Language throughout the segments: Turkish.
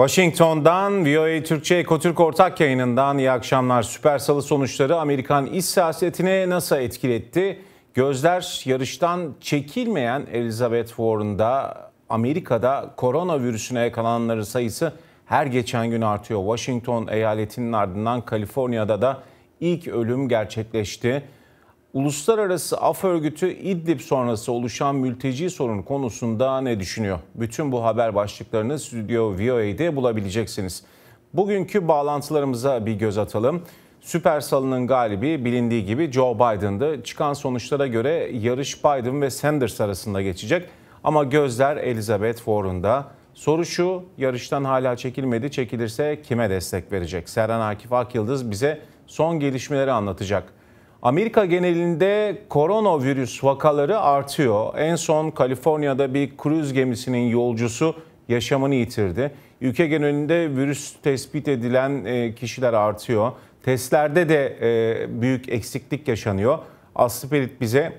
Washington'dan VOA Türkçe Ekotürk ortak yayınından iyi akşamlar. Süper Salı sonuçları Amerikan iç siyasetine nasıl etkiletti? Gözler yarıştan çekilmeyen Elizabeth Warren'da Amerika'da koronavirüsüne yakalananların sayısı her geçen gün artıyor. Washington eyaletinin ardından Kaliforniya'da da ilk ölüm gerçekleşti. Uluslararası Af Örgütü İdlib sonrası oluşan mülteci sorunu konusunda ne düşünüyor? Bütün bu haber başlıklarını Stüdyo VOA'de bulabileceksiniz. Bugünkü bağlantılarımıza bir göz atalım. Süper Salı'nın galibi bilindiği gibi Joe Biden'dı. Çıkan sonuçlara göre yarış Biden ve Sanders arasında geçecek. Ama gözler Elizabeth Warren'da. Soru şu, yarıştan hala çekilmedi. Çekilirse kime destek verecek? Serhan Akif Akyıldız bize son gelişmeleri anlatacak. Amerika genelinde koronavirüs vakaları artıyor. En son Kaliforniya'da bir kruz gemisinin yolcusu yaşamını yitirdi. Ülke genelinde virüs tespit edilen e, kişiler artıyor. Testlerde de e, büyük eksiklik yaşanıyor. Aslı Perit bize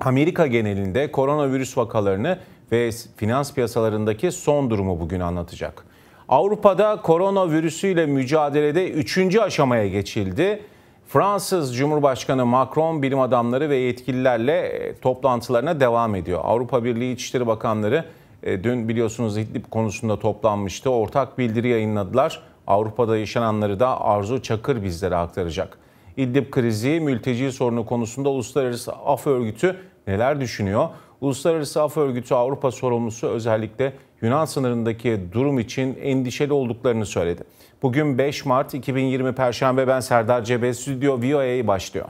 Amerika genelinde koronavirüs vakalarını ve finans piyasalarındaki son durumu bugün anlatacak. Avrupa'da koronavirüsüyle mücadelede 3. aşamaya geçildi. Fransız Cumhurbaşkanı Macron bilim adamları ve yetkililerle e, toplantılarına devam ediyor. Avrupa Birliği İçişleri Bakanları e, dün biliyorsunuz İdlib konusunda toplanmıştı. Ortak bildiri yayınladılar. Avrupa'da yaşananları da Arzu Çakır bizlere aktaracak. İdlib krizi, mülteci sorunu konusunda Uluslararası Af Örgütü neler düşünüyor? Uluslararası Af Örgütü Avrupa sorumlusu özellikle Yunan sınırındaki durum için endişeli olduklarını söyledi. Bugün 5 Mart 2020 Perşembe ben Serdar Cebe Stüdyo VOA'yı başlıyor.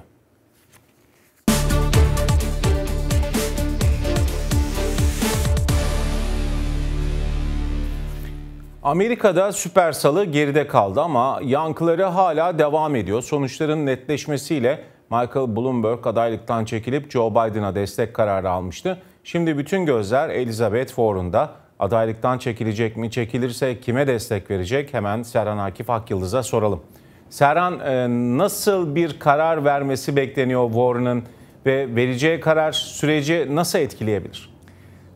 Amerika'da süper salı geride kaldı ama yankıları hala devam ediyor. Sonuçların netleşmesiyle Michael Bloomberg adaylıktan çekilip Joe Biden'a destek kararı almıştı. Şimdi bütün gözler Elizabeth Warren'da. Adaylıktan çekilecek mi? Çekilirse kime destek verecek? Hemen Serhan Akif Akyıldız'a soralım. Serhan e, nasıl bir karar vermesi bekleniyor Warren'ın ve vereceği karar süreci nasıl etkileyebilir?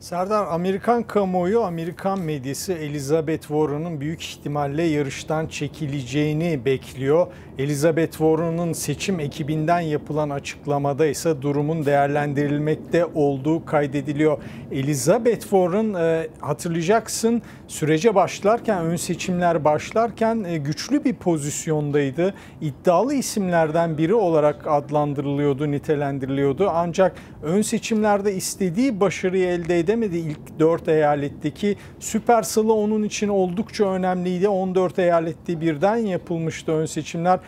Serdar, Amerikan kamuoyu, Amerikan medyası Elizabeth Warren'ın büyük ihtimalle yarıştan çekileceğini bekliyor. Elizabeth Warren'ın seçim ekibinden yapılan açıklamada ise durumun değerlendirilmekte olduğu kaydediliyor. Elizabeth Warren e, hatırlayacaksın sürece başlarken, ön seçimler başlarken e, güçlü bir pozisyondaydı. İddialı isimlerden biri olarak adlandırılıyordu, nitelendiriliyordu. Ancak ön seçimlerde istediği başarıyı elde edemedi ilk 4 eyaletteki. Süper Salı onun için oldukça önemliydi. 14 eyalette birden yapılmıştı ön seçimler.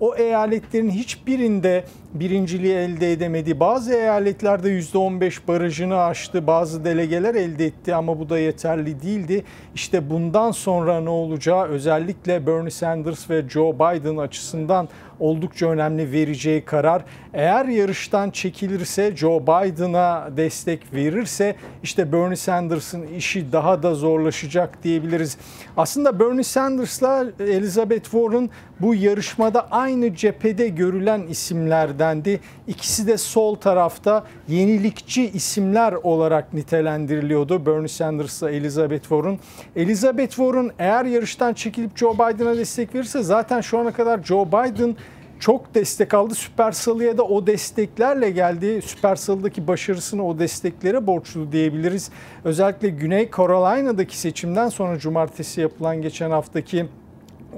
O eyaletlerin hiçbirinde birinciliği elde edemedi. Bazı eyaletlerde %15 barajını aştı. Bazı delegeler elde etti ama bu da yeterli değildi. İşte bundan sonra ne olacağı özellikle Bernie Sanders ve Joe Biden açısından oldukça önemli vereceği karar. Eğer yarıştan çekilirse Joe Biden'a destek verirse işte Bernie Sanders'ın işi daha da zorlaşacak diyebiliriz. Aslında Bernie Sanders'la Elizabeth Warren bu yarışmada aynı cephede görülen isimlerdendi. İkisi de sol tarafta yenilikçi isimler olarak nitelendiriliyordu. Bernie Sanders'la Elizabeth Warren. Elizabeth Warren eğer yarıştan çekilip Joe Biden'a destek verirse zaten şu ana kadar Joe Biden çok destek aldı. Süper Salı'ya da o desteklerle geldi. Süper Salı'daki başarısını o desteklere borçlu diyebiliriz. Özellikle Güney Carolina'daki seçimden sonra cumartesi yapılan geçen haftaki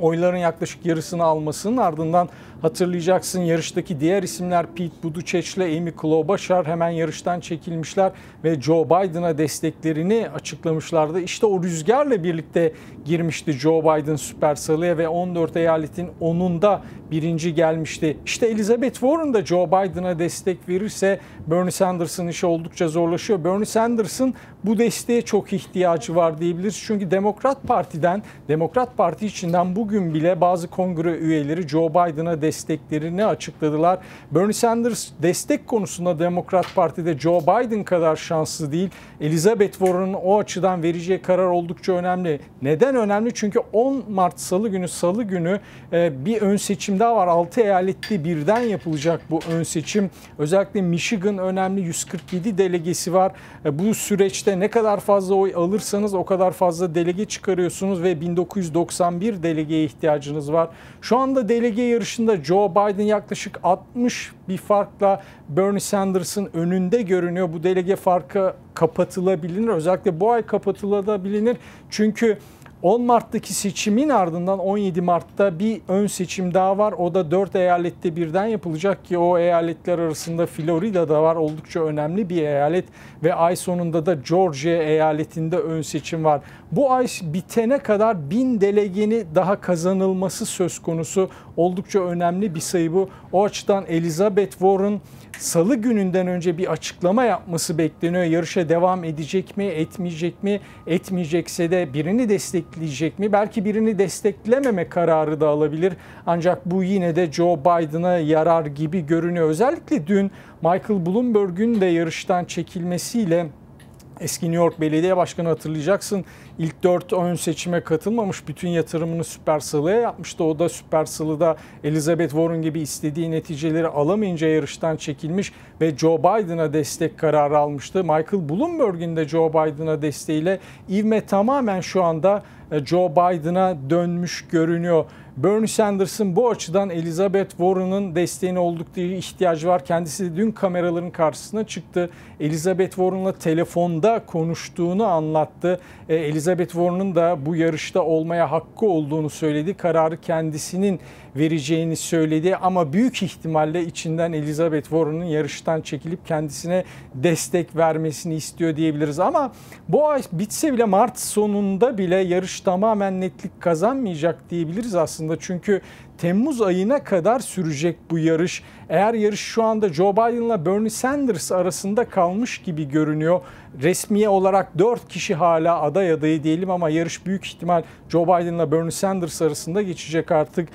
oyların yaklaşık yarısını almasının ardından hatırlayacaksın yarıştaki diğer isimler Pete Buttigieg ile Amy Klobuchar hemen yarıştan çekilmişler ve Joe Biden'a desteklerini açıklamışlardı. İşte o rüzgarla birlikte girmişti Joe Biden süper salıya ve 14 eyaletin 10'unda birinci gelmişti. İşte Elizabeth Warren da Joe Biden'a destek verirse Bernie Sanders'ın işi oldukça zorlaşıyor. Bernie Sanders'ın bu desteğe çok ihtiyacı var diyebiliriz. Çünkü Demokrat Parti'den, Demokrat Parti içinden bugün bile bazı kongre üyeleri Joe Biden'a destek desteklerini açıkladılar. Bernie Sanders destek konusunda Demokrat Parti'de Joe Biden kadar şanslı değil. Elizabeth Warren'ın o açıdan vereceği karar oldukça önemli. Neden önemli? Çünkü 10 Mart Salı günü Salı günü e, bir ön seçim daha var. 6 eyalette birden yapılacak bu ön seçim. Özellikle Michigan önemli 147 delegesi var. E, bu süreçte ne kadar fazla oy alırsanız o kadar fazla delege çıkarıyorsunuz ve 1991 delegeye ihtiyacınız var. Şu anda delege yarışında Joe Biden yaklaşık 60 bir farkla Bernie Sanders'ın önünde görünüyor. Bu delege farkı kapatılabilir. Özellikle bu ay kapatılabilir. Çünkü 10 Mart'taki seçimin ardından 17 Mart'ta bir ön seçim daha var. O da 4 eyalette birden yapılacak ki o eyaletler arasında Florida'da var. Oldukça önemli bir eyalet ve ay sonunda da Georgia eyaletinde ön seçim var. Bu ay bitene kadar 1000 delegeni daha kazanılması söz konusu. Oldukça önemli bir sayı bu. O açıdan Elizabeth Warren Salı gününden önce bir açıklama yapması bekleniyor. Yarışa devam edecek mi, etmeyecek mi? Etmeyecekse de birini destekleyecek mi? Belki birini desteklememe kararı da alabilir. Ancak bu yine de Joe Biden'a yarar gibi görünüyor. Özellikle dün Michael Bloomberg'ün de yarıştan çekilmesiyle Eski New York Belediye Başkanı hatırlayacaksın. İlk dört ön seçime katılmamış. Bütün yatırımını Süper Salı'ya yapmıştı. O da Süper Salı'da Elizabeth Warren gibi istediği neticeleri alamayınca yarıştan çekilmiş ve Joe Biden'a destek kararı almıştı. Michael Bloomberg'in de Joe Biden'a desteğiyle ivme tamamen şu anda e, Joe Biden'a dönmüş görünüyor. Bernie Sanders'ın bu açıdan Elizabeth Warren'ın desteğine oldukça ihtiyacı var. Kendisi de dün kameraların karşısına çıktı. Elizabeth Warren'la telefonda konuştuğunu anlattı. E, Elizabeth Warren'ın da bu yarışta olmaya hakkı olduğunu söyledi. Kararı kendisinin vereceğini söyledi ama büyük ihtimalle içinden Elizabeth Warren'ın yarıştan çekilip kendisine destek vermesini istiyor diyebiliriz. Ama bu ay bitse bile Mart sonunda bile yarış tamamen netlik kazanmayacak diyebiliriz aslında. Çünkü Temmuz ayına kadar sürecek bu yarış. Eğer yarış şu anda Joe Biden'la Bernie Sanders arasında kalmış gibi görünüyor. Resmiye olarak 4 kişi hala aday adayı diyelim ama yarış büyük ihtimal Joe Biden'la Bernie Sanders arasında geçecek artık.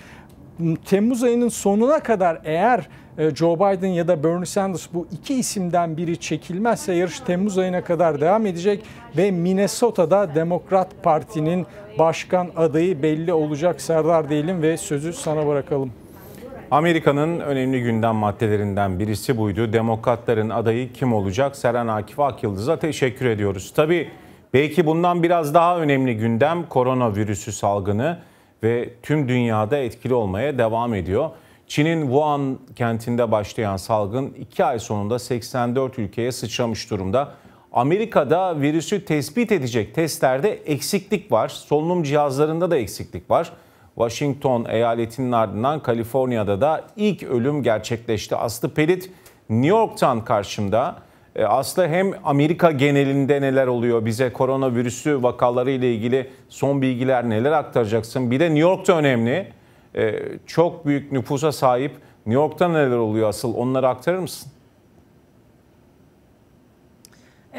Temmuz ayının sonuna kadar eğer e, Joe Biden ya da Bernie Sanders bu iki isimden biri çekilmezse yarış Temmuz ayına kadar devam edecek ve Minnesota'da Demokrat Parti'nin başkan adayı belli olacak Serdar diyelim ve sözü sana bırakalım. Amerika'nın önemli gündem maddelerinden birisi buydu. Demokratların adayı kim olacak? Seren Akif Akyıldız'a teşekkür ediyoruz. Tabii belki bundan biraz daha önemli gündem koronavirüsü salgını ve tüm dünyada etkili olmaya devam ediyor. Çin'in Wuhan kentinde başlayan salgın 2 ay sonunda 84 ülkeye sıçramış durumda. Amerika'da virüsü tespit edecek testlerde eksiklik var. Solunum cihazlarında da eksiklik var. Washington eyaletinin ardından Kaliforniya'da da ilk ölüm gerçekleşti. Aslı Pelit New York'tan karşımda. E, Aslı hem Amerika genelinde neler oluyor bize koronavirüsü vakaları ile ilgili son bilgiler neler aktaracaksın? Bir de New York'ta önemli. E, çok büyük nüfusa sahip New York'ta neler oluyor asıl onları aktarır mısın?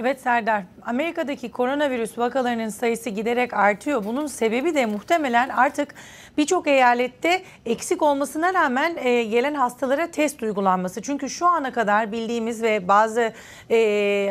Evet Serdar, Amerika'daki koronavirüs vakalarının sayısı giderek artıyor. Bunun sebebi de muhtemelen artık birçok eyalette eksik olmasına rağmen e, gelen hastalara test uygulanması. Çünkü şu ana kadar bildiğimiz ve bazı e,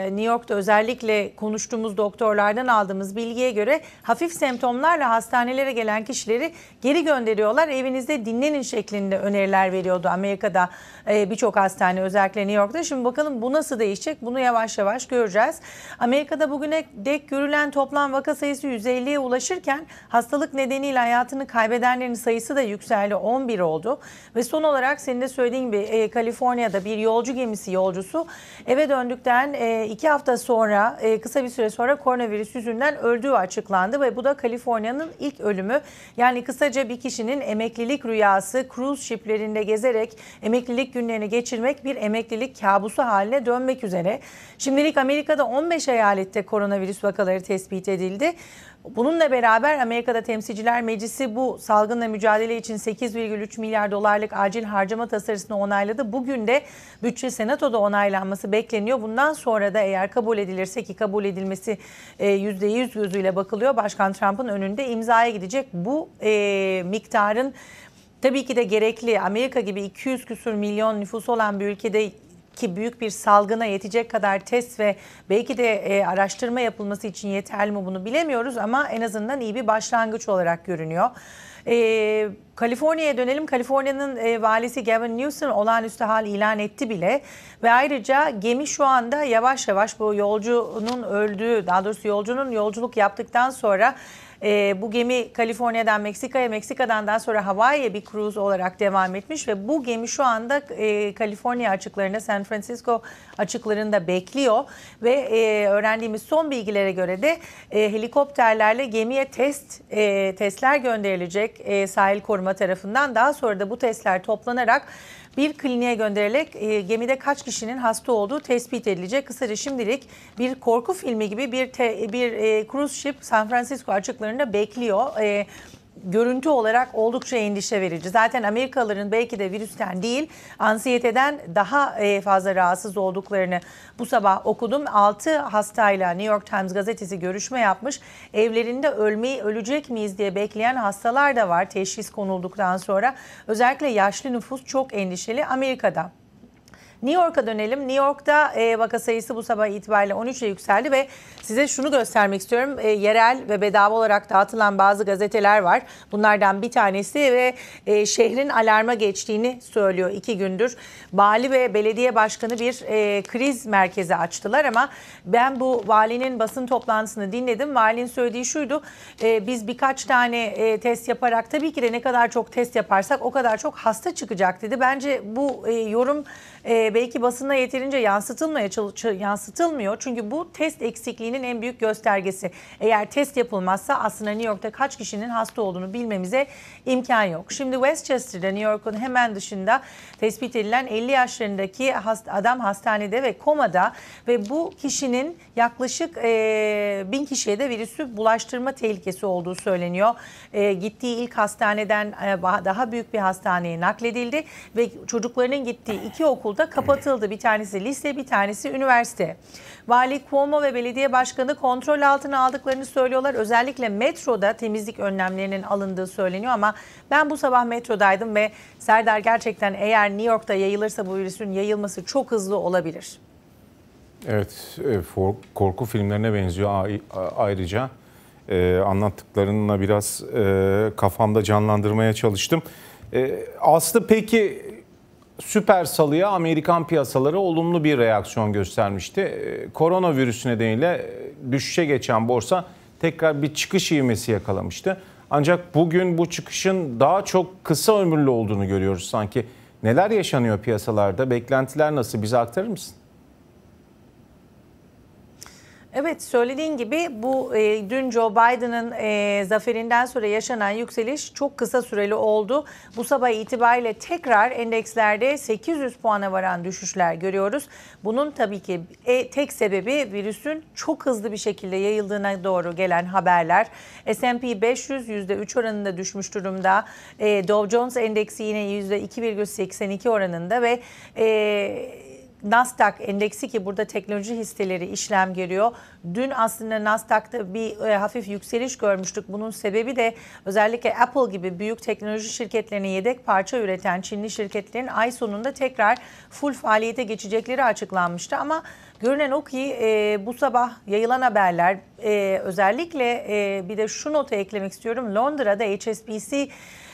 New York'ta özellikle konuştuğumuz doktorlardan aldığımız bilgiye göre hafif semptomlarla hastanelere gelen kişileri geri gönderiyorlar. Evinizde dinlenin şeklinde öneriler veriyordu Amerika'da e, birçok hastane özellikle New York'ta. Şimdi bakalım bu nasıl değişecek? Bunu yavaş yavaş göreceğiz. Amerika'da bugüne dek görülen toplam vaka sayısı 150'ye ulaşırken hastalık nedeniyle hayatını kaybedenlerin sayısı da yükseldi 11 oldu. Ve son olarak senin de söylediğin gibi e, Kaliforniya'da bir yolcu gemisi yolcusu eve döndükten e, iki hafta sonra e, kısa bir süre sonra koronavirüs yüzünden öldüğü açıklandı ve bu da Kaliforniya'nın ilk ölümü. Yani kısaca bir kişinin emeklilik rüyası cruise shiplerinde gezerek emeklilik günlerini geçirmek bir emeklilik kabusu haline dönmek üzere. Şimdilik Amerika'da 15 eyalette koronavirüs vakaları tespit edildi. Bununla beraber Amerika'da Temsilciler Meclisi bu salgınla mücadele için 8,3 milyar dolarlık acil harcama tasarısını onayladı. Bugün de bütçe senatoda onaylanması bekleniyor. Bundan sonra da eğer kabul edilirse ki kabul edilmesi %100 gözüyle bakılıyor. Başkan Trump'ın önünde imzaya gidecek bu e, miktarın tabii ki de gerekli Amerika gibi 200 küsur milyon nüfusu olan bir ülkede ki büyük bir salgına yetecek kadar test ve belki de e, araştırma yapılması için yeterli mi bunu bilemiyoruz ama en azından iyi bir başlangıç olarak görünüyor. E, Kaliforniya'ya dönelim. Kaliforniya'nın e, valisi Gavin Newsom olağanüstü hal ilan etti bile ve ayrıca gemi şu anda yavaş yavaş bu yolcunun öldüğü, daha doğrusu yolcunun yolculuk yaptıktan sonra e, bu gemi Kaliforniya'dan Meksika'ya, Meksika'dan daha sonra Hawaii'ye bir cruise olarak devam etmiş ve bu gemi şu anda e, Kaliforniya açıklarında, San Francisco açıklarında bekliyor ve e, öğrendiğimiz son bilgilere göre de e, helikopterlerle gemiye test e, testler gönderilecek e, sahil koruma tarafından. Daha sonra da bu testler toplanarak bir kliniğe gönderilerek e, gemide kaç kişinin hasta olduğu tespit edilecek. Kısaca şimdilik bir korku filmi gibi bir te, bir e, cruise ship San Francisco açıklarında bekliyor. E, görüntü olarak oldukça endişe verici. Zaten Amerikalıların belki de virüsten değil ansiyeteden daha e, fazla rahatsız olduklarını bu sabah okudum. 6 hastayla New York Times gazetesi görüşme yapmış. Evlerinde ölmeyi ölecek miyiz diye bekleyen hastalar da var teşhis konulduktan sonra. Özellikle yaşlı nüfus çok endişeli Amerika'da. New York'a dönelim. New York'ta e, vaka sayısı bu sabah itibariyle 13'e yükseldi ve size şunu göstermek istiyorum. E, yerel ve bedava olarak dağıtılan bazı gazeteler var. Bunlardan bir tanesi ve e, şehrin alarma geçtiğini söylüyor iki gündür. Vali ve belediye başkanı bir e, kriz merkezi açtılar ama ben bu valinin basın toplantısını dinledim. Valinin söylediği şuydu. E, biz birkaç tane e, test yaparak tabii ki de ne kadar çok test yaparsak o kadar çok hasta çıkacak dedi. Bence bu e, yorum e, belki basına yeterince yansıtılmaya yansıtılmıyor. Çünkü bu test eksikliğinin en büyük göstergesi. Eğer test yapılmazsa aslında New York'ta kaç kişinin hasta olduğunu bilmemize imkan yok. Şimdi Westchester'da New York'un hemen dışında tespit edilen 50 yaşlarındaki adam hastanede ve komada ve bu kişinin yaklaşık e, bin kişiye de virüsü bulaştırma tehlikesi olduğu söyleniyor. E, gittiği ilk hastaneden e, daha büyük bir hastaneye nakledildi ve çocuklarının gittiği iki okulda kapatıldı. Bir tanesi lise, bir tanesi üniversite. Vali Cuomo ve belediye başkanı kontrol altına aldıklarını söylüyorlar. Özellikle metroda temizlik önlemlerinin alındığı söyleniyor ama ben bu sabah metrodaydım ve Serdar gerçekten eğer New York'ta yayılırsa bu virüsün yayılması çok hızlı olabilir. Evet, e, korku filmlerine benziyor ayrıca. E, anlattıklarınla biraz e, kafamda canlandırmaya çalıştım. Aslı peki süper salıya Amerikan piyasaları olumlu bir reaksiyon göstermişti. Koronavirüs nedeniyle düşüşe geçen borsa tekrar bir çıkış ivmesi yakalamıştı. Ancak bugün bu çıkışın daha çok kısa ömürlü olduğunu görüyoruz sanki. Neler yaşanıyor piyasalarda? Beklentiler nasıl? Bize aktarır mısın? Evet söylediğin gibi bu e, dün Joe Biden'ın e, zaferinden sonra yaşanan yükseliş çok kısa süreli oldu. Bu sabah itibariyle tekrar endekslerde 800 puana varan düşüşler görüyoruz. Bunun tabii ki e, tek sebebi virüsün çok hızlı bir şekilde yayıldığına doğru gelen haberler. S&P 500 %3 oranında düşmüş durumda. E, Dow Jones endeksi yine %2,82 oranında ve... E, Nasdaq endeksi ki burada teknoloji hisseleri işlem görüyor. Dün aslında Nasdaq'ta bir e, hafif yükseliş görmüştük. Bunun sebebi de özellikle Apple gibi büyük teknoloji şirketlerine yedek parça üreten Çinli şirketlerin ay sonunda tekrar full faaliyete geçecekleri açıklanmıştı. Ama görünen o ki e, bu sabah yayılan haberler e, özellikle e, bir de şu notu eklemek istiyorum. Londra'da HSBC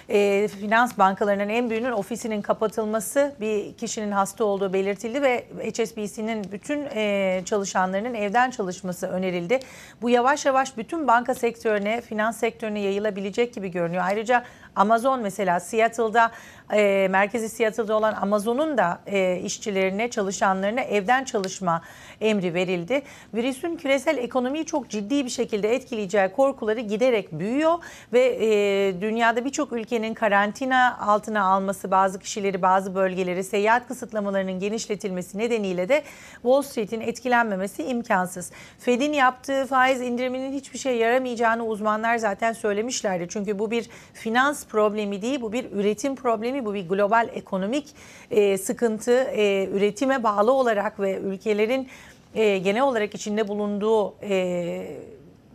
e, finans bankalarının en büyüğünün ofisinin kapatılması bir kişinin hasta olduğu belirtildi ve HSBC'nin bütün e, çalışanlarının evden çalışması önerildi. Bu yavaş yavaş bütün banka sektörüne, finans sektörüne yayılabilecek gibi görünüyor. Ayrıca Amazon mesela Seattle'da e, merkezi Seattle'da olan Amazon'un da e, işçilerine, çalışanlarına evden çalışma emri verildi. Virüsün küresel ekonomiyi çok ciddi bir şekilde etkileyeceği korkuları giderek büyüyor ve e, dünyada birçok ülkenin karantina altına alması bazı kişileri, bazı bölgeleri, seyahat kısıtlamalarının genişletilmesi nedeniyle de Wall Street'in etkilenmemesi imkansız. Fed'in yaptığı faiz indiriminin hiçbir şey yaramayacağını uzmanlar zaten söylemişlerdi. Çünkü bu bir finans problemi değil, bu bir üretim problemi, bu bir global ekonomik e, sıkıntı. E, üretime bağlı olarak ve ülkelerin e, genel olarak içinde bulunduğu e,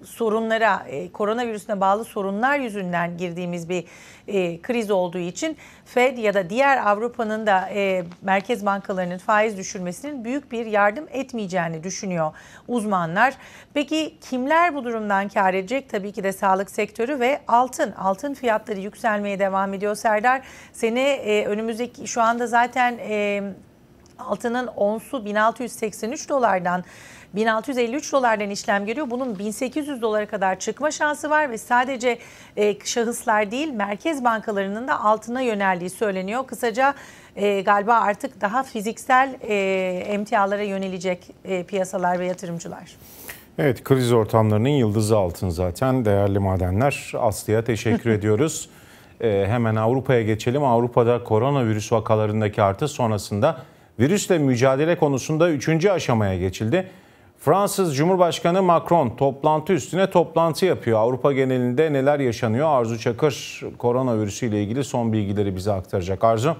sorunlara, e, koronavirüsüne bağlı sorunlar yüzünden girdiğimiz bir e, kriz olduğu için Fed ya da diğer Avrupa'nın da e, merkez bankalarının faiz düşürmesinin büyük bir yardım etmeyeceğini düşünüyor uzmanlar. Peki kimler bu durumdan kar edecek? Tabii ki de sağlık sektörü ve altın. Altın fiyatları yükselmeye devam ediyor Serdar. Sene e, önümüzdeki şu anda zaten e, altının onsu 1683 dolardan 1653 dolardan işlem görüyor. Bunun 1800 dolara kadar çıkma şansı var ve sadece e, şahıslar değil merkez bankalarının da altına yöneldiği söyleniyor. Kısaca e, galiba artık daha fiziksel e, emtialara yönelecek e, piyasalar ve yatırımcılar. Evet kriz ortamlarının yıldızı altın zaten değerli madenler. Aslı'ya teşekkür ediyoruz. E, hemen Avrupa'ya geçelim. Avrupa'da koronavirüs vakalarındaki artış sonrasında virüsle mücadele konusunda 3. aşamaya geçildi. Fransız Cumhurbaşkanı Macron toplantı üstüne toplantı yapıyor. Avrupa genelinde neler yaşanıyor? Arzu Çakır koronavirüsü ile ilgili son bilgileri bize aktaracak. Arzu.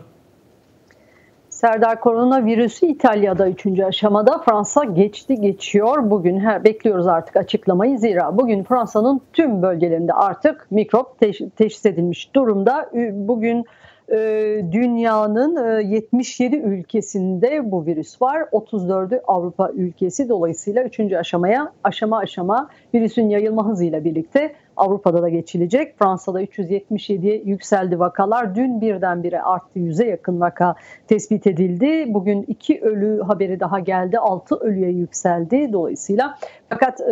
Serdar koronavirüsü İtalya'da 3. aşamada Fransa geçti geçiyor. Bugün her, bekliyoruz artık açıklamayı zira bugün Fransa'nın tüm bölgelerinde artık mikrop teş, teşhis edilmiş durumda. Bugün dünyanın 77 e, ülkesinde bu virüs var. 34'ü Avrupa ülkesi dolayısıyla 3. aşamaya aşama aşama virüsün yayılma hızıyla birlikte Avrupa'da da geçilecek. Fransa'da 377'ye yükseldi vakalar. Dün birdenbire arttı. 100'e yakın vaka tespit edildi. Bugün iki ölü haberi daha geldi. 6 ölüye yükseldi. Dolayısıyla fakat e,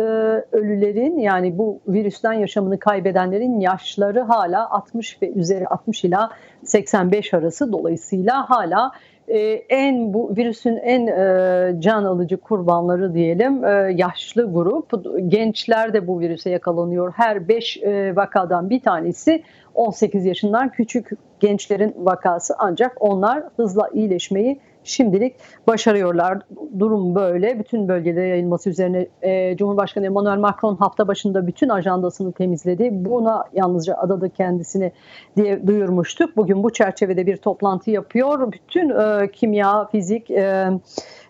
ölülerin yani bu virüsten yaşamını kaybedenlerin yaşları hala 60 ve üzeri 60 ila 85 arası. Dolayısıyla hala e, en bu virüsün en e, can alıcı kurbanları diyelim e, yaşlı grup. Gençler de bu virüse yakalanıyor. Her 5 e, vakadan bir tanesi 18 yaşından küçük gençlerin vakası ancak onlar hızla iyileşmeyi şimdilik başarıyorlar. Durum böyle. Bütün bölgede yayılması üzerine e, Cumhurbaşkanı Emmanuel Macron hafta başında bütün ajandasını temizledi. Buna yalnızca adadı kendisini diye duyurmuştuk. Bugün bu çerçevede bir toplantı yapıyor. Bütün e, kimya, fizik e,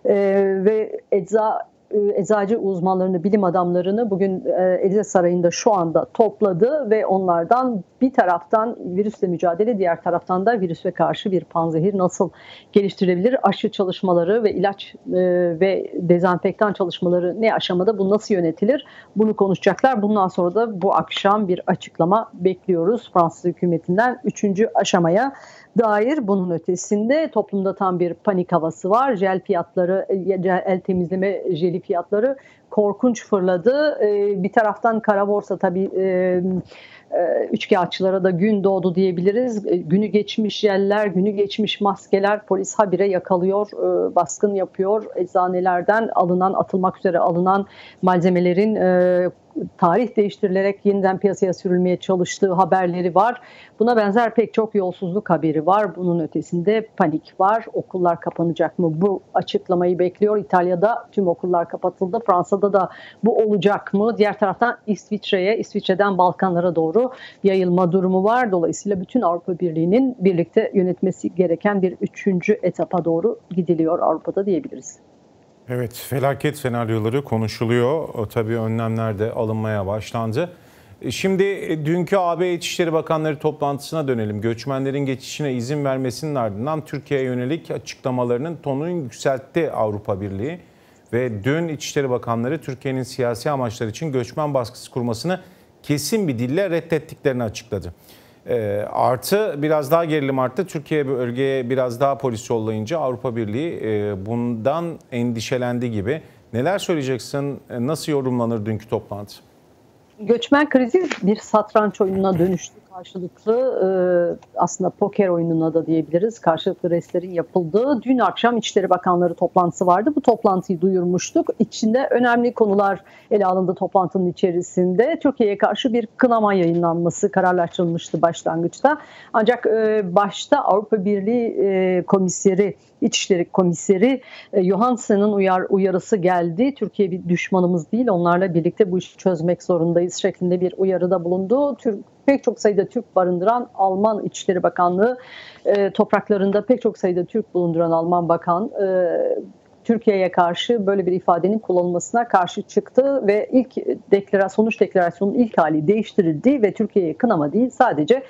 e, ve ecza eczacı uzmanlarını, bilim adamlarını bugün Elize Sarayı'nda şu anda topladı ve onlardan bir taraftan virüsle mücadele, diğer taraftan da virüse karşı bir panzehir nasıl geliştirilebilir? Aşı çalışmaları ve ilaç e, ve dezenfektan çalışmaları ne aşamada, bu nasıl yönetilir? Bunu konuşacaklar. Bundan sonra da bu akşam bir açıklama bekliyoruz Fransız hükümetinden. Üçüncü aşamaya dair bunun ötesinde toplumda tam bir panik havası var. Jel fiyatları, el temizleme jeli fiyatları korkunç fırladı. Ee, bir taraftan kara borsa tabii e, e, üçkağıtçılara da gün doğdu diyebiliriz. E, günü geçmiş jeller, günü geçmiş maskeler polis habire yakalıyor, baskın yapıyor. Eczanelerden alınan, atılmak üzere alınan malzemelerin tarih değiştirilerek yeniden piyasaya sürülmeye çalıştığı haberleri var. Buna benzer pek çok yolsuzluk haberi var. Bunun ötesinde panik var. Okullar kapanacak mı? Bu açıklamayı bekliyor. İtalya'da tüm okullar kapatıldı. Fransa'da da bu olacak mı? Diğer taraftan İsviçre'ye, İsviçre'den Balkanlara doğru yayılma durumu var. Dolayısıyla bütün Avrupa Birliği'nin birlikte yönetmesi gereken bir üçüncü etapa doğru gidiliyor Avrupa'da diyebiliriz. Evet, felaket senaryoları konuşuluyor. O, tabii önlemler de alınmaya başlandı. E, şimdi e, dünkü AB İçişleri Bakanları toplantısına dönelim. Göçmenlerin geçişine izin vermesinin ardından Türkiye'ye yönelik açıklamalarının tonunu yükseltti Avrupa Birliği. Ve dün İçişleri Bakanları Türkiye'nin siyasi amaçlar için göçmen baskısı kurmasını kesin bir dille reddettiklerini açıkladı. E, artı biraz daha gerilim arttı. Türkiye bölgeye biraz daha polis yollayınca Avrupa Birliği e, bundan endişelendi gibi. Neler söyleyeceksin? E, nasıl yorumlanır dünkü toplantı? Göçmen krizi bir satranç oyununa dönüştü karşılıklı e, aslında poker oyununa da diyebiliriz. Karşılıklı restlerin yapıldığı dün akşam İçişleri Bakanları toplantısı vardı. Bu toplantıyı duyurmuştuk. İçinde önemli konular ele alındı toplantının içerisinde. Türkiye'ye karşı bir kınama yayınlanması kararlaştırılmıştı başlangıçta. Ancak e, başta Avrupa Birliği e, komiseri İçişleri Komiseri e, Johansen'ın uyar, uyarısı geldi. Türkiye bir düşmanımız değil onlarla birlikte bu işi çözmek zorundayız şeklinde bir uyarıda bulundu. Türk pek çok sayıda Türk barındıran Alman İçişleri Bakanlığı e, topraklarında pek çok sayıda Türk bulunduran Alman Bakan e, Türkiye'ye karşı böyle bir ifadenin kullanılmasına karşı çıktı ve ilk deklarasyon, sonuç deklarasyonun ilk hali değiştirildi ve Türkiye'ye kınama değil sadece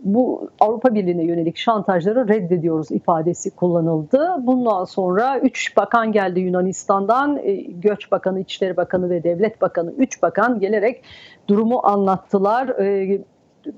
bu Avrupa Birliği'ne yönelik şantajları reddediyoruz ifadesi kullanıldı. Bundan sonra 3 bakan geldi Yunanistan'dan. E, Göç Bakanı, İçişleri Bakanı ve Devlet Bakanı 3 bakan gelerek durumu anlattılar.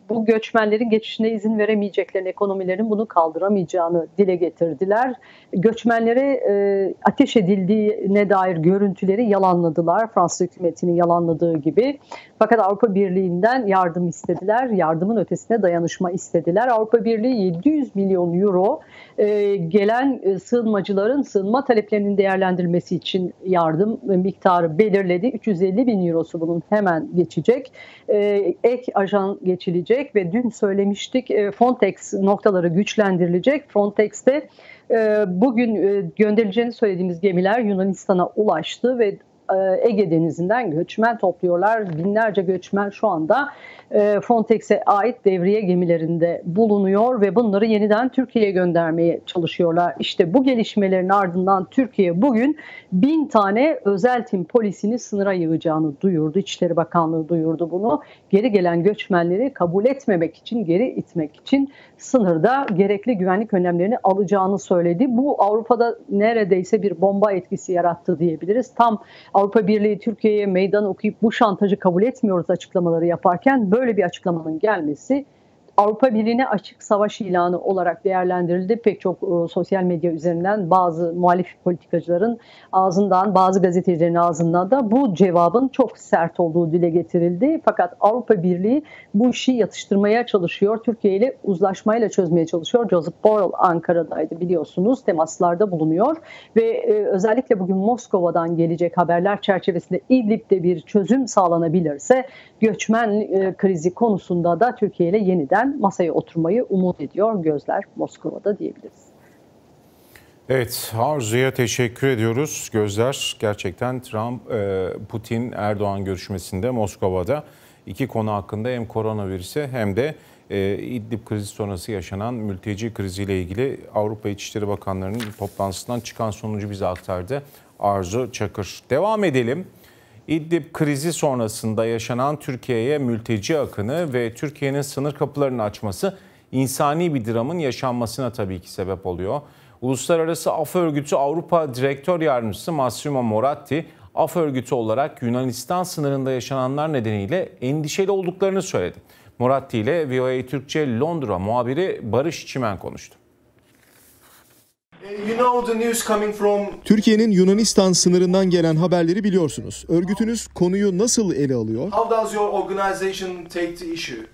Bu göçmenlerin geçişine izin veremeyeceklerini, ekonomilerin bunu kaldıramayacağını dile getirdiler. Göçmenlere e, ateş edildiğine dair görüntüleri yalanladılar. Fransız hükümetinin yalanladığı gibi. Fakat Avrupa Birliği'nden yardım istediler. Yardımın ötesine dayanışma istediler. Avrupa Birliği 700 milyon euro e, gelen e, sığınmacıların sığınma taleplerinin değerlendirilmesi için yardım miktarı belirledi. 350 bin eurosu bunun hemen geçecek. E, ek ajan geçilecek ve dün söylemiştik e, Frontex noktaları güçlendirilecek. Frontex'te bugün gönderileceğini söylediğimiz gemiler Yunanistan'a ulaştı ve Ege Denizi'nden göçmen topluyorlar. Binlerce göçmen şu anda e, Frontex'e ait devriye gemilerinde bulunuyor ve bunları yeniden Türkiye'ye göndermeye çalışıyorlar. İşte bu gelişmelerin ardından Türkiye bugün bin tane özel tim polisini sınıra yığacağını duyurdu. İçişleri Bakanlığı duyurdu bunu. Geri gelen göçmenleri kabul etmemek için, geri itmek için sınırda gerekli güvenlik önlemlerini alacağını söyledi. Bu Avrupa'da neredeyse bir bomba etkisi yarattı diyebiliriz. Tam Avrupa Birliği Türkiye'ye meydan okuyup bu şantajı kabul etmiyoruz açıklamaları yaparken böyle bir açıklamanın gelmesi Avrupa Birliği'ne açık savaş ilanı olarak değerlendirildi. Pek çok e, sosyal medya üzerinden bazı muhalif politikacıların ağzından, bazı gazetecilerin ağzından da bu cevabın çok sert olduğu dile getirildi. Fakat Avrupa Birliği bu işi yatıştırmaya çalışıyor. Türkiye ile uzlaşmayla çözmeye çalışıyor. Joseph Borrell Ankara'daydı biliyorsunuz. Temaslarda bulunuyor ve e, özellikle bugün Moskova'dan gelecek haberler çerçevesinde İdlib'de bir çözüm sağlanabilirse göçmen e, krizi konusunda da Türkiye ile yeniden masaya oturmayı umut ediyor gözler Moskova'da diyebiliriz. Evet Arzu'ya teşekkür ediyoruz. Gözler gerçekten Trump, e, Putin, Erdoğan görüşmesinde Moskova'da iki konu hakkında hem koronavirüse hem de e, İdlib krizi sonrası yaşanan mülteci kriziyle ilgili Avrupa İçişleri Bakanları'nın toplantısından çıkan sonucu bize aktardı. Arzu Çakır. Devam edelim. İdlib krizi sonrasında yaşanan Türkiye'ye mülteci akını ve Türkiye'nin sınır kapılarını açması insani bir dramın yaşanmasına tabii ki sebep oluyor. Uluslararası Af Örgütü Avrupa Direktör Yardımcısı Massimo Moratti, Af Örgütü olarak Yunanistan sınırında yaşananlar nedeniyle endişeli olduklarını söyledi. Moratti ile VOA Türkçe Londra muhabiri Barış Çimen konuştu. Türkiye'nin Yunanistan sınırından gelen haberleri biliyorsunuz. Örgütünüz konuyu nasıl ele alıyor? How does your organization take the issue?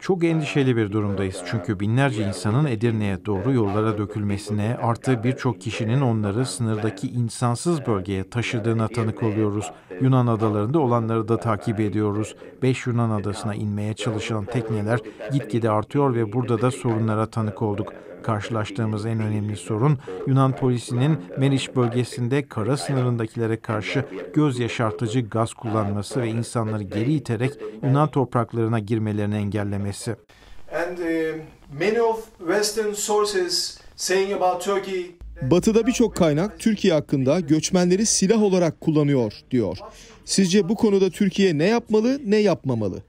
Çok endişeli bir durumdayız çünkü binlerce insanın Edirne'ye doğru yollara dökülmesine artı birçok kişinin onları sınırdaki insansız bölgeye taşıdığına tanık oluyoruz. Yunan adalarında olanları da takip ediyoruz. Beş Yunan adasına inmeye çalışan tekneler gitgide artıyor ve burada da sorunlara tanık olduk. Karşılaştığımız en önemli sorun Yunan polisinin Meriç bölgesinde kara sınırındakilere karşı göz yaşartıcı gaz kullanması ve insanları geri iterek Yunan topraklarına girmelerini engellemesi. And uh, many of Western sources saying about Turkey Batı'da birçok kaynak Türkiye hakkında göçmenleri silah olarak kullanıyor diyor. Sizce bu konuda Türkiye ne yapmalı, ne yapmamalı?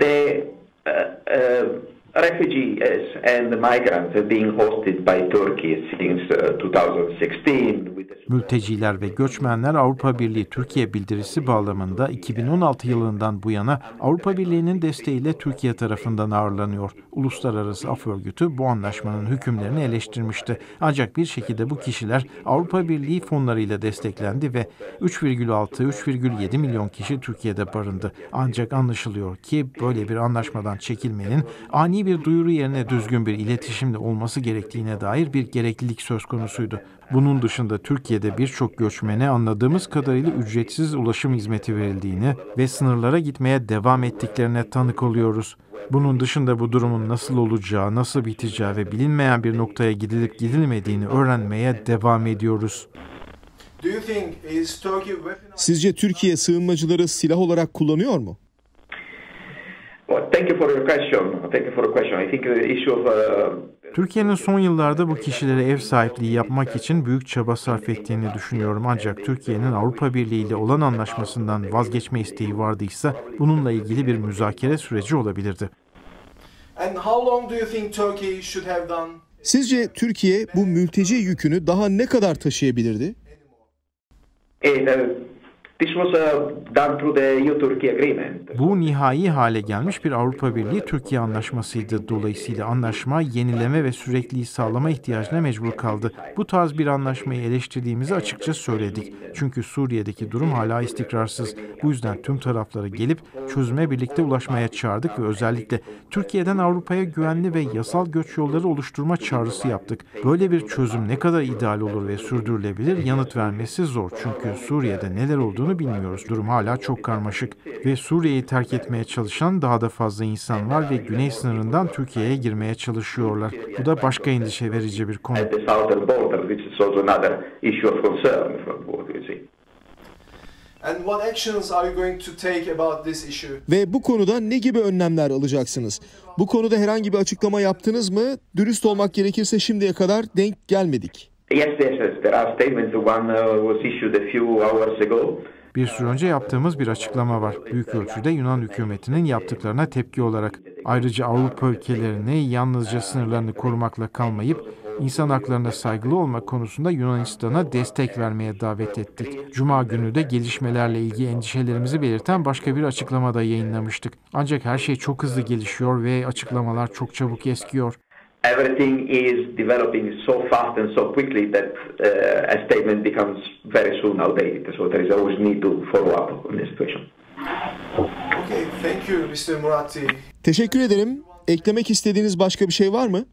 The uh, uh, refugees and migrants are being hosted by Turkey since uh, 2016. Mülteciler ve göçmenler Avrupa Birliği Türkiye bildirisi bağlamında 2016 yılından bu yana Avrupa Birliği'nin desteğiyle Türkiye tarafından ağırlanıyor. Uluslararası Af Örgütü bu anlaşmanın hükümlerini eleştirmişti. Ancak bir şekilde bu kişiler Avrupa Birliği fonlarıyla desteklendi ve 3,6-3,7 milyon kişi Türkiye'de barındı. Ancak anlaşılıyor ki böyle bir anlaşmadan çekilmenin ani bir duyuru yerine düzgün bir iletişimde olması gerektiğine dair bir gereklilik söz konusuydu. Bunun dışında Türkiye'de birçok göçmene anladığımız kadarıyla ücretsiz ulaşım hizmeti verildiğini ve sınırlara gitmeye devam ettiklerine tanık oluyoruz. Bunun dışında bu durumun nasıl olacağı, nasıl biteceği ve bilinmeyen bir noktaya gidilip gidilmediğini öğrenmeye devam ediyoruz. Sizce Türkiye sığınmacıları silah olarak kullanıyor mu? Türkiye'nin son yıllarda bu kişilere ev sahipliği yapmak için büyük çaba sarf ettiğini düşünüyorum. Ancak Türkiye'nin Avrupa Birliği ile olan anlaşmasından vazgeçme isteği vardıysa bununla ilgili bir müzakere süreci olabilirdi. And how long do you think Turkey should have done? Sizce Türkiye bu mülteci yükünü daha ne kadar taşıyabilirdi? it, uh, uh. Bu nihai hale gelmiş bir Avrupa Birliği Türkiye anlaşmasıydı. Dolayısıyla anlaşma yenileme ve sürekliliği sağlama ihtiyacına mecbur kaldı. Bu tarz bir anlaşmayı eleştirdiğimizi açıkça söyledik. Çünkü Suriye'deki durum hala istikrarsız. Bu yüzden tüm tarafları gelip çözüme birlikte ulaşmaya çağırdık ve özellikle Türkiye'den Avrupa'ya güvenli ve yasal göç yolları oluşturma çağrısı yaptık. Böyle bir çözüm ne kadar ideal olur ve sürdürülebilir yanıt vermesi zor. Çünkü Suriye'de neler olduğunu bilmiyoruz. Durum hala çok karmaşık ve Suriye'yi terk etmeye çalışan daha da fazla insan var ve güney sınırından Türkiye'ye girmeye çalışıyorlar. Bu da başka endişe verici bir konu. Ve bu konuda ne gibi önlemler alacaksınız? Bu konuda herhangi bir açıklama yaptınız mı? Dürüst olmak gerekirse şimdiye kadar denk gelmedik. Yes, yes, yes. There are statements. One uh, was issued a few hours ago. Bir süre önce yaptığımız bir açıklama var. Büyük ölçüde Yunan hükümetinin yaptıklarına tepki olarak. Ayrıca Avrupa ülkelerini yalnızca sınırlarını korumakla kalmayıp insan haklarına saygılı olmak konusunda Yunanistan'a destek vermeye davet ettik. Cuma günü de gelişmelerle ilgili endişelerimizi belirten başka bir açıklama da yayınlamıştık. Ancak her şey çok hızlı gelişiyor ve açıklamalar çok çabuk eskiyor. Everything is developing so fast and so quickly that uh, a statement becomes very soon outdated. So there is always need to follow up on the situation. Okay, thank you, Mr. Murati. Teşekkür ederim. Eklemek istediğiniz başka bir şey var mı?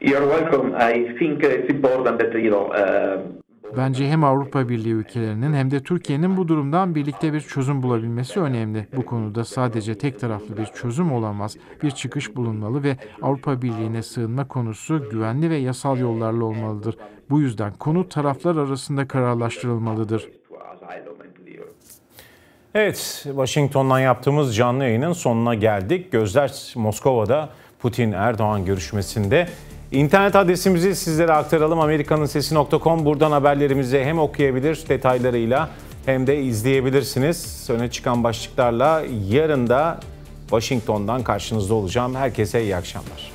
You're welcome. I think uh, it's important that you know. Uh, Bence hem Avrupa Birliği ülkelerinin hem de Türkiye'nin bu durumdan birlikte bir çözüm bulabilmesi önemli. Bu konuda sadece tek taraflı bir çözüm olamaz. Bir çıkış bulunmalı ve Avrupa Birliği'ne sığınma konusu güvenli ve yasal yollarla olmalıdır. Bu yüzden konu taraflar arasında kararlaştırılmalıdır. Evet, Washington'dan yaptığımız canlı yayının sonuna geldik. Gözler Moskova'da Putin-Erdoğan görüşmesinde. İnternet adresimizi sizlere aktaralım. Amerikanın Sesi.com. Buradan haberlerimizi hem okuyabilir detaylarıyla hem de izleyebilirsiniz. Öne çıkan başlıklarla yarın da Washington'dan karşınızda olacağım. Herkese iyi akşamlar.